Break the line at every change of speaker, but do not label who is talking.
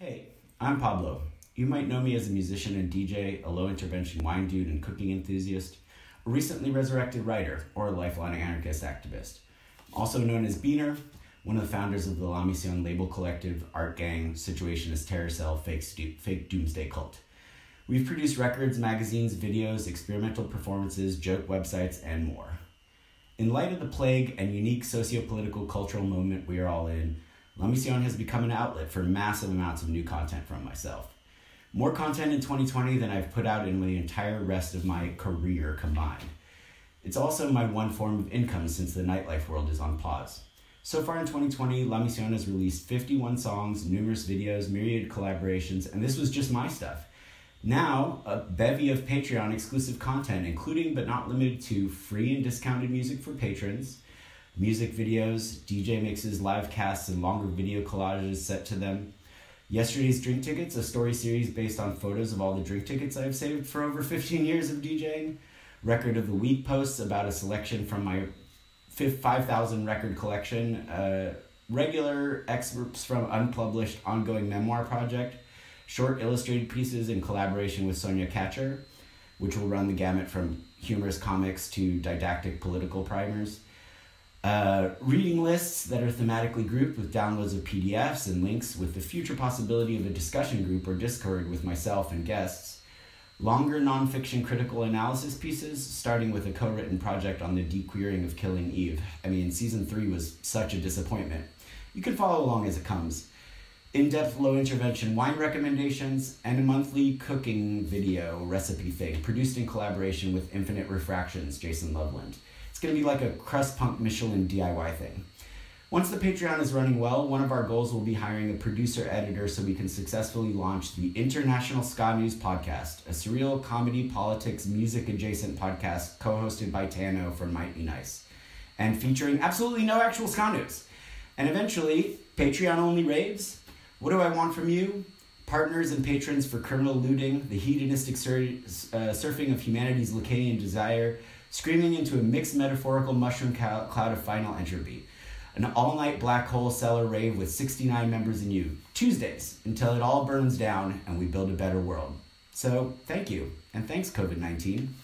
Hey, I'm Pablo. You might know me as a musician and DJ, a low intervention wine dude and cooking enthusiast, a recently resurrected writer, or a lifelong anarchist activist. Also known as Beaner, one of the founders of the La Mission label collective, art gang, situationist terror cell, fake, fake doomsday cult. We've produced records, magazines, videos, experimental performances, joke websites, and more. In light of the plague and unique socio political cultural moment we are all in, La Mission has become an outlet for massive amounts of new content from myself. More content in 2020 than I've put out in the entire rest of my career combined. It's also my one form of income since the nightlife world is on pause. So far in 2020, La Mission has released 51 songs, numerous videos, myriad collaborations, and this was just my stuff. Now, a bevy of Patreon exclusive content, including but not limited to free and discounted music for patrons, music videos, DJ mixes, live casts, and longer video collages set to them. Yesterday's Drink Tickets, a story series based on photos of all the drink tickets I've saved for over 15 years of DJing. Record of the Week posts about a selection from my 5,000 record collection. Uh, regular excerpts from unpublished ongoing memoir project short illustrated pieces in collaboration with Sonia Catcher, which will run the gamut from humorous comics to didactic political primers. Uh, reading lists that are thematically grouped with downloads of PDFs and links with the future possibility of a discussion group or Discord with myself and guests. Longer nonfiction critical analysis pieces, starting with a co written project on the dequeering of Killing Eve. I mean, season three was such a disappointment. You can follow along as it comes in depth low intervention wine recommendations, and a monthly cooking video recipe thing produced in collaboration with Infinite Refractions, Jason Loveland. It's going to be like a crust punk Michelin DIY thing. Once the Patreon is running well, one of our goals will be hiring a producer editor so we can successfully launch the International Ska News Podcast, a surreal comedy, politics, music adjacent podcast co hosted by Tano from Might Be Nice, and featuring absolutely no actual ska news. And eventually, Patreon only raves, what do I want from you? Partners and patrons for criminal looting, the hedonistic sur- uh, surfing of humanity's Lacanian desire, screaming into a mixed metaphorical mushroom cloud of final entropy. An all night black hole cellar rave with 69 members in you. Tuesdays, until it all burns down and we build a better world. So, thank you, and thanks, COVID 19.